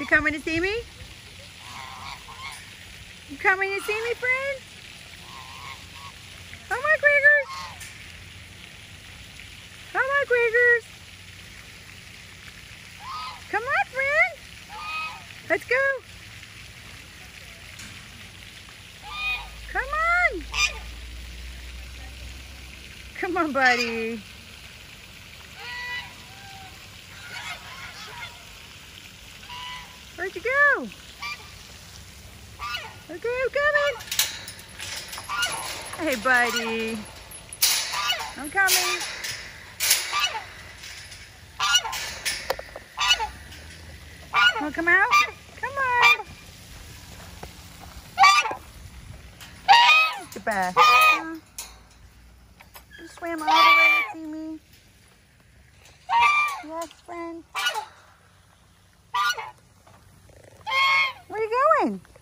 You coming to see me? You coming to see me, friend? Come on, Quackers. Come on, Quackers. Come on, friend. Let's go. Come on. Come on, buddy. Where'd you go? Okay, I'm coming. Hey, buddy. I'm coming. Wanna come out? Come on. Back. Uh, you swam all the way to see me? Yes, friend. Going?